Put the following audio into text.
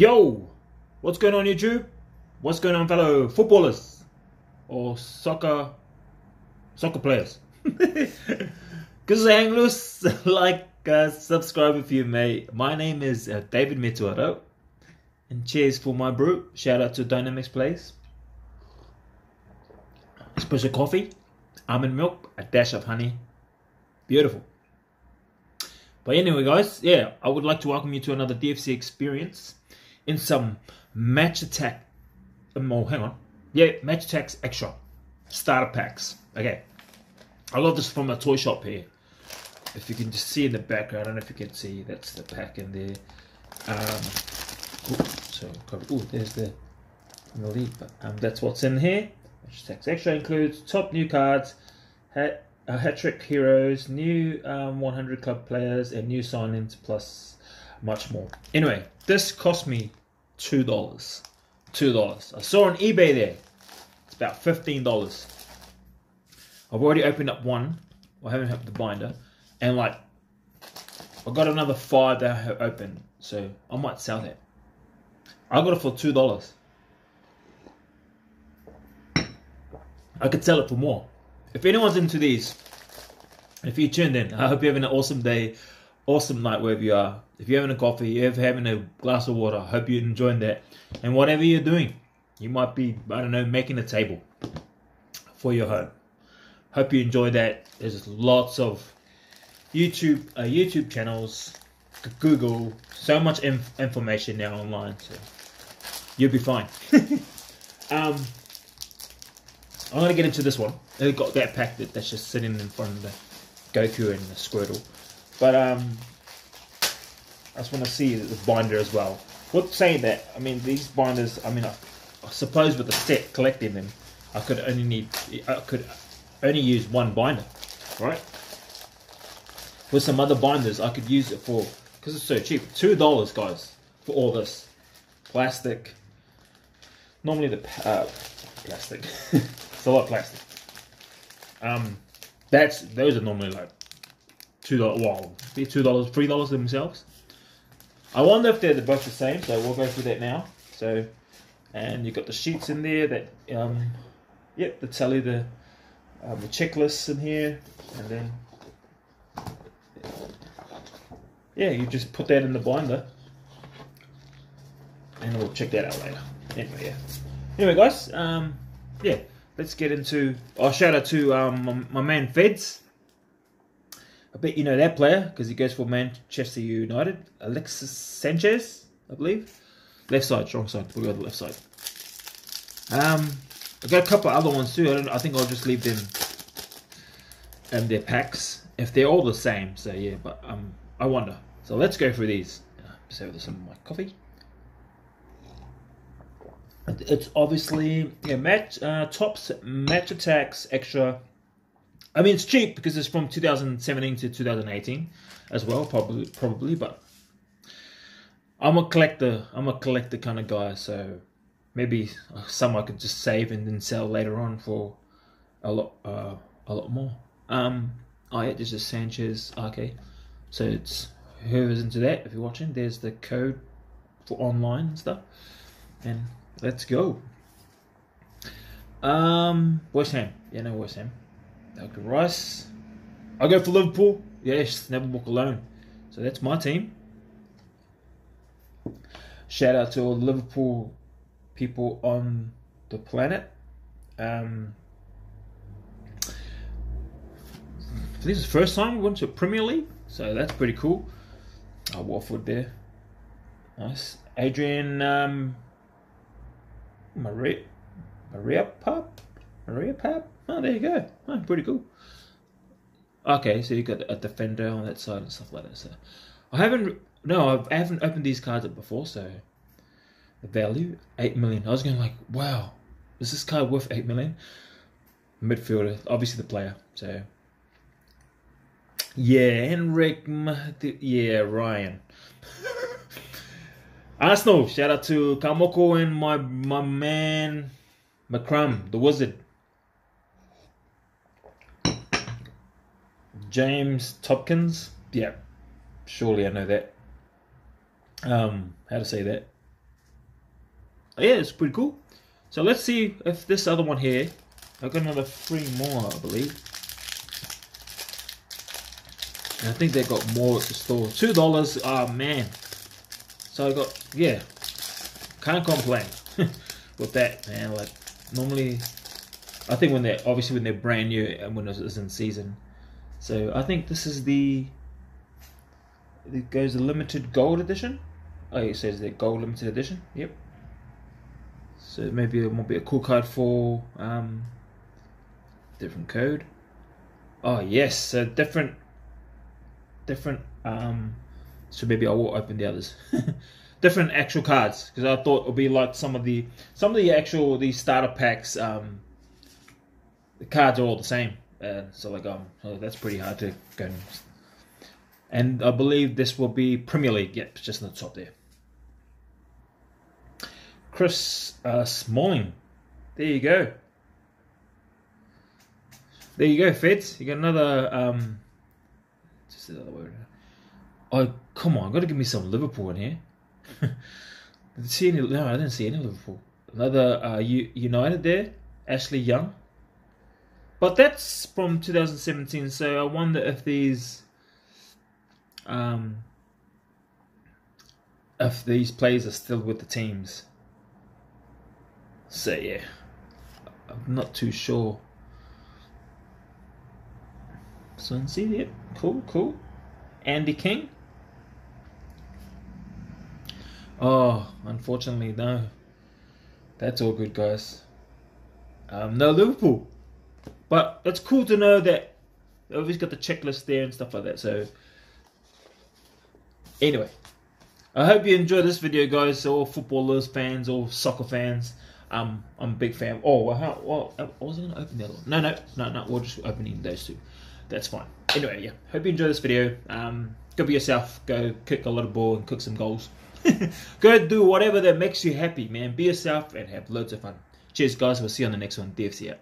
Yo, what's going on YouTube? What's going on fellow footballers or soccer soccer players? Cause hang loose, like, uh, subscribe if you may. My name is uh, David Metuarau, and cheers for my brew. Shout out to Dynamics Place. Special coffee, almond milk, a dash of honey. Beautiful. But anyway, guys, yeah, I would like to welcome you to another DFC experience in some match attack. Um, oh, hang on. Yeah, Match Attax extra starter packs. Okay, I love this from a toy shop here. If you can just see in the background, I don't know if you can see. That's the pack in there. Um, ooh, so, oh, there's the the lead, but um, that's what's in here. Match Attax extra includes top new cards, hat uh, hat trick heroes, new um, 100 club players, and new signings, plus much more. Anyway, this cost me two dollars. Two dollars. I saw on eBay there. It's about fifteen dollars. I've already opened up one. I haven't opened the binder, and like I got another five that I have opened, so I might sell that. I got it for two dollars. I could sell it for more if anyone's into these, if you tuned in, I hope you're having an awesome day, awesome night wherever you are. If you're having a coffee, you're having a glass of water, I hope you're enjoying that. And whatever you're doing, you might be, I don't know, making a table for your home. Hope you enjoy that. There's lots of YouTube uh, YouTube channels, Google, so much inf- information now online, so you'll be fine. um, I'm gonna get into this one. They've got that pack that, that's just sitting in front of the Goku and the Squirtle. But um, I just want to see the binder as well. What saying that? I mean, these binders. I mean, I, I suppose with the set collecting them, I could only need. I could only use one binder, right? With some other binders, I could use it for because it's so cheap. Two dollars, guys, for all this plastic. Normally the uh, plastic. it's a lot of plastic. Um, that's those are normally like two dollars. Well, be two dollars, three dollars themselves. I wonder if they're both the same. So we'll go through that now. So, and you've got the sheets in there that um, yep, that tell you the um, the checklists in here, and then yeah, you just put that in the binder, and we'll check that out later. Anyway, yeah. Anyway, guys, um, yeah let's get into. Oh, shout out to um, my, my man Feds. I bet you know that player because he goes for Manchester United. Alexis Sanchez, I believe. Left side, wrong side. We'll go to the left side. Um, I got a couple other ones too. I don't. I think I'll just leave them. And um, their packs, if they're all the same. So yeah, but um, I wonder. So let's go through these. Just have some of my coffee. It's obviously yeah, match uh, Topps Match Attax extra. I mean, it's cheap because it's from 2017 to 2018 as well, probably probably. But I'm a collector. I'm a collector kind of guy, so maybe some I could just save and then sell later on for a lot uh, a lot more. Um, oh yeah, this is Sanchez. Okay, so it's whoever's into that. If you're watching, there's the code for online and stuff, and Let's go. Um, West Ham. Yeah, no West Ham. Rice. I go for Liverpool. Yes, never walk alone. So that's my team. Shout out to all the Liverpool people on the planet. Um, this is the first time we went to Premier League, so that's pretty cool. Oh, Watford there. Nice. Adrian um, Maria Maria Pop? Maria Pop? Oh, there you go. Oh, pretty cool. Okay, so you got a defender on that side and stuff like that. So I haven't no, I've, I haven't opened these cards up before. So the value eight million. I was going like, wow, is this card worth eight million? Midfielder, obviously the player. So yeah, Henrik. Yeah, Ryan. Arsenal, shout out to Kamoko and my my man McCrum, the wizard. James Topkins. Yeah, surely I know that. Um, how to say that? yeah, it's pretty cool. So let's see if this other one here, I've got another three more, I believe. And I think they got more at the store. Two dollars, oh man. So I got, yeah, can't complain with that, man. Like normally, I think when they're obviously when they're brand new and when it's in season. So I think this is the. It goes the limited gold edition. Oh, it says the gold limited edition. Yep. So maybe it might be a cool card for um, different code. Oh yes, so different, different. Um, so maybe I will open the others. different actual cards because I thought it would be like some of the some of the actual these starter packs. Um, the cards are all the same, uh, so like um, so that's pretty hard to go. And I believe this will be Premier League. Yep, just on the top there. Chris uh, Smalling. There you go. There you go, Feds. You got another. Um, just the other word. Oh, come on! Got to give me some Liverpool in here. did see any? No, I didn't see any Liverpool. Another uh, United there. Ashley Young. But that's from 2017. So I wonder if these. Um, if these players are still with the teams. So yeah, I'm not too sure. So Swansea, yep, cool, cool. Andy King. Oh, unfortunately, no. That's all good, guys. Um, no Liverpool, but it's cool to know that they've got the checklist there and stuff like that. So, anyway, I hope you enjoyed this video, guys. All footballers, fans, all soccer fans. Um, I'm a big fan. Oh, well, how, well, I wasn't going to open the other one. No, no, no, no. We're just opening those two. That's fine. Anyway, yeah. Hope you enjoy this video. Um, go be yourself. Go kick a lot of ball and cook some goals. go do whatever that makes you happy, man. Be yourself and have loads of fun. Cheers, guys. We'll see you on the next one. DFC out.